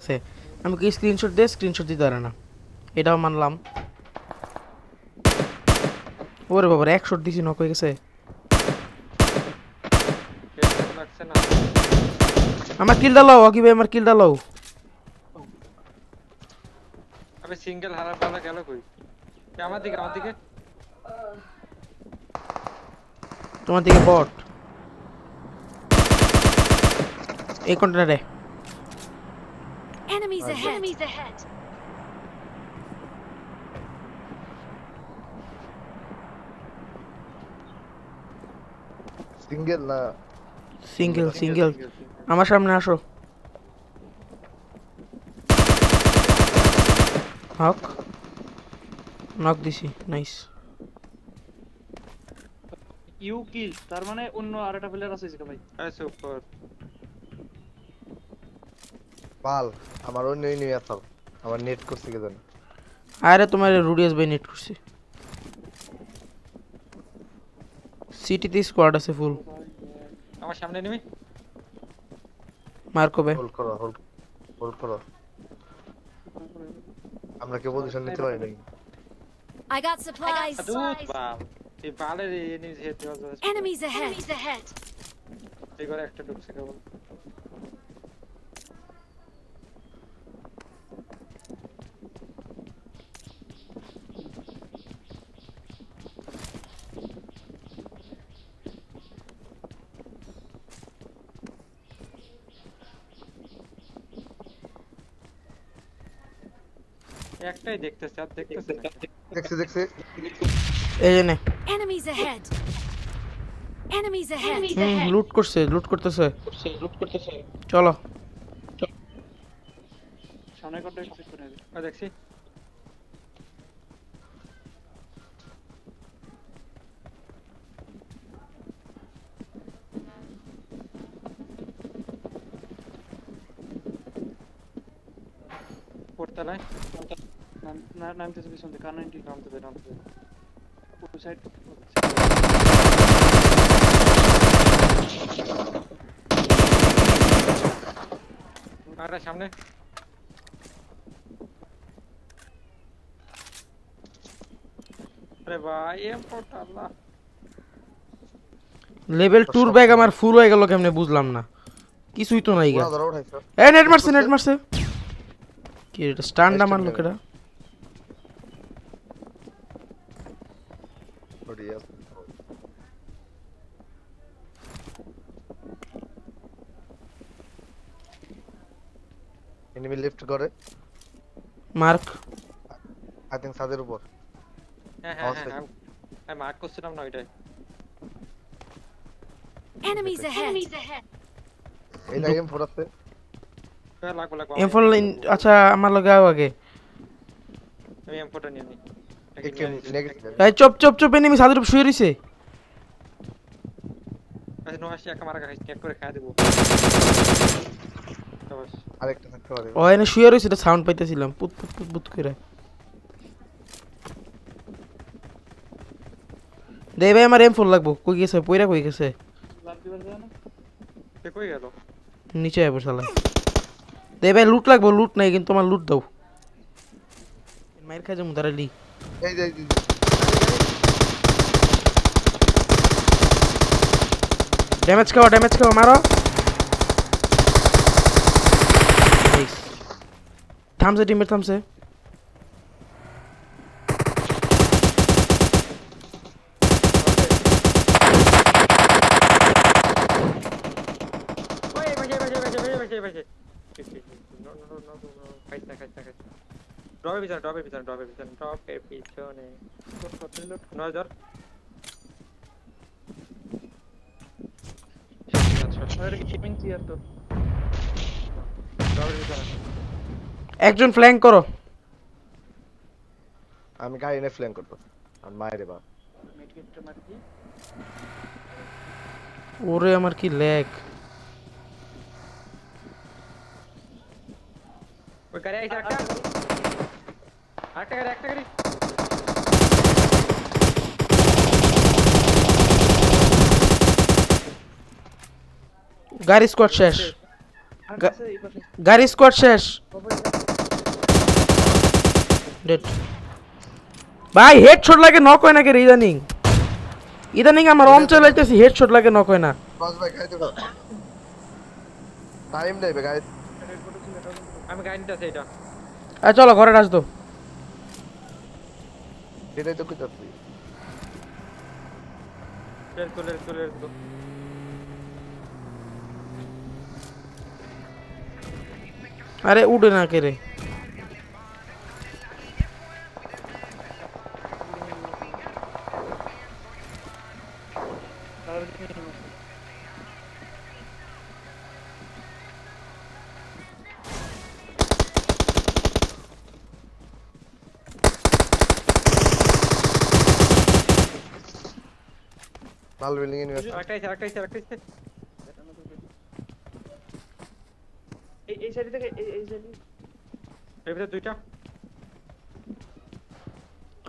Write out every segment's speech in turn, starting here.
আছে আমি কি স্ক্রিনশট দিয়ে স্ক্রিনশট দিতে পারে না। এটাও মানলাম। ওরে বাবা এক শট দিছি নক হয়ে গেছে। আমার কিল দালাও অকি ভাই আমার কিল দালাও আবে সিঙ্গেল হারার পালা গেল কই? আমার দিকে আমার দিকে? তোমার দিকে বট এই কন্টেনারে Enemies ahead. Enemies ahead. Single না সিঙ্গেল সিঙ্গেল আমার সামনে আসো। হক। নক দিছি নাইস ইউ কিল তার মানে অন্য আরেকটা প্লেয়ার আছে ভাই। হ্যাঁ সুপার পাল আমার অন্য নিয়ে আসাল আমার নেট করছে কে জানে। আরে তোমার রুডিয়াস ভাই নেট করছি। সিটিতে স্কোয়াড আছে ফুল আমার সামনে নিবি মার্কো ভাই। হোল্ড করো হোল্ড হোল্ড করো। আমরা কি পজিশন নিতে পারি নাকি? I got supplies. Enemies ahead. Enemies ahead. এই ঘরে একটা ঢুকছে কেবল। একটাই দেখতেছে আর দেখতেছে না দেখছি দেখছি এই জেনে Enemies ahead. Enemies ahead. Enemies হুম লুট করছে লুট করতেছে চলো সামনে কোনটা চেক করে দিই ও দেখছি পড়তলায় না নামতেছে পিছন থেকে কার নাইনটি নামতে দে নামতে দে ওই সাইড আর সামনে আরে ভাই এম পোর্ট আল্লাহ লেভেল টুর ব্যাগ আমার ফুল হয়ে গেল কেমনে বুঝলাম না কিছুই তো নাই গা ওরা ধরো উঠাইছো এ নেট মারছে নেট মারছে কি এটা স্টান্ডা Next মারলো এনিমি লিফট করে। মার্ক আই থিং ছাদের উপর। হ্যাঁ হ্যাঁ. হ্যাঁ আমি মার্ক করছিলাম না ওইটাই। Enemies ahead. Enemies ahead. এই এম ফোর আছে। হ্যাঁ লাগবো লাগবো এম ফোর আচ্ছা আমার লগে আও আগে। আমি এম ফোরটা নিয়ে নিই। এই চপ চপ চপ এনিমি সাদের উপর শুয়ে রইছে। আচ্ছা একা মারা খাইছি এক করে খাই দেবো। আরেকটা থাকতে পারে। ও এনে শুয়ে রইছে এটা সাউন্ড পাইতেছিলাম। পুত পুত পুত পুত করে। দে ভাই আমার এম ফোর লাগবো। কই গেছে? পয়রা কই গেছে? যায় কই গেল? নিচে আইবো শালা। দে ভাই লুট লাগবো লুট নাই কিন্তু আমার লুট দাও। মাইর খাই যাব দাঁড়ালি। এই এই ড্যামেজ খাও ড্যামেজ খাও মারো। थाम से टीममेट थाम से ड्रॉप पिछन ड्रॉप पिछन ड्रॉप पिछन ड्रॉप के पीछे नज़र अच्छा अरे किचन किया तो ड्रॉप पिछन একজন ফ্ল্যাঙ্ক করো আমি গাড়ি এনে ফ্ল্যাং করবো আর মায়ের বা মেডিকেটটা মারি দিই ওরে আমার কি ল্যাগ ওই গাড়ি আইছে একটা আরেকটা গাড়ি একটা গাড়ি গাড়ি স্কোয়াড শেষ গা- আছে এই পাশে গাড়ি স্কোয়াড শেষ ডেড ভাই হেডশট লাগে নক হয় না কে রে ইদানিং? ইদানিং আমার অন চালাইতেছি হেডশট লাগে নক হয় না। বাস ভাই খাইতে দাও টাইম নেবে গাইস আমি গাড়ি নিতে এটা। আর চলো ঘরে ডাস তো। এটাই তো কইতাছি let's go let's go let's go আরে উঠে না কে রে? লাল বিল্ডিং এ নিয়ে আসো। আরেকটা আইছে আরেকটা আইছে আরেকটা আইছে এই এই সাইড থেকে এই এই সাইড এর ভিতরে দুইটা।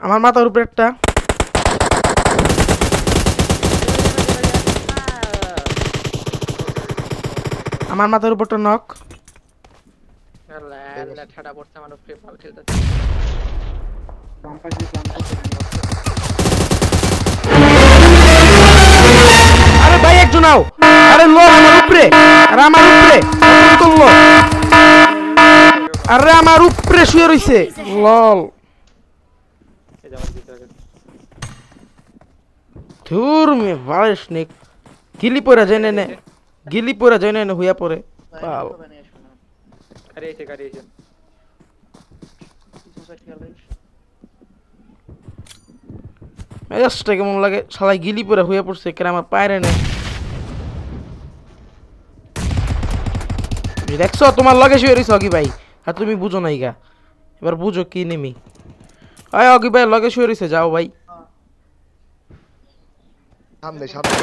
আমার মাথার উপরে একটা আমার মাথার উপরটা নক আল্লাহ আল্লাহ ঠাডা পড়ছে আমার উপরে ভালো খেলতে প্ল্যান করতে আরে ভাই একজন আও। আরে লো আমার উপরে আরে আমার উপরে অত্যন্ত আরে আমার উপরে শুয়ে রইছে লল। ধুর মে ভালো স্নেক। গিলি পড়া যায় নে। গিলি পড়া। যায় না নে। হইয়া পড়ে পাল গাড়ি আইছে গাড়ি রাখিস মেজাজটা কেমন লাগে? শালাই গিলি পড়া হইয়া পড়ছে কেন আমার পায়রে নে দেখছ তোমার লগে শুয়ে রইছে অগি ভাই আর তুমি বুঝো নাই গা। এবার বুঝো কি নেমি। আয় অগি ভাই লগে শুয়ে রইছে যাও ভাই। সামনে সামনে।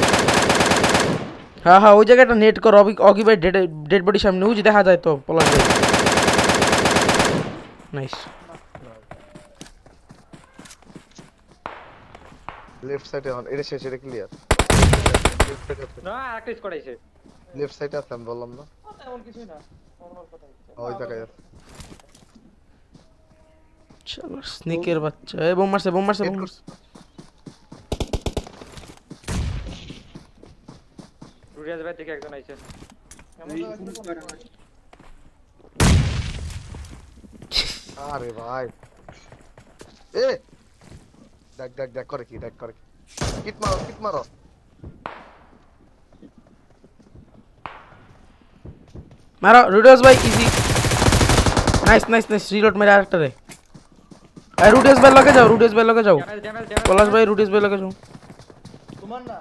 হ্যাঁ হ্যাঁ ওই জায়গাটা নেট কর অগি অগি ভাই ডেড ডেড বডি সামনে উজি দেখা যায় তো পলাশ ভাই নাইস লেফট সাইডে অন এটা শেষ এটা ক্লিয়ার লেফট সাইডে আছে না আরেকটা স্কোয়াড আইছে লেফট সাইডে আছে আমি বললাম না এমন কিছুই না নরমাল কথা ওই জায়গায় আছে চলো স্নিকের বাচ্চা এ বোম মারছে বোম মারছে বোম মারছে রুরিয়াজ ভাই থেকে একজন আইছে আরে ভাই এ দেখ দেখ দেখ করে কি দেখ করে কি কিট মারো কিট মারো মারো রুডিয়াস ভাই easy nice nice nice reload মেরে আরেকটা রে এই রুডিয়াস ভাই লগে যাও রুডিয়াস ভাই লগে যাও ড্যামেজ ড্যামেজ ড্যামেজ পলাশ ভাই রুডিয়াস ভাই লগে যাও তোমার না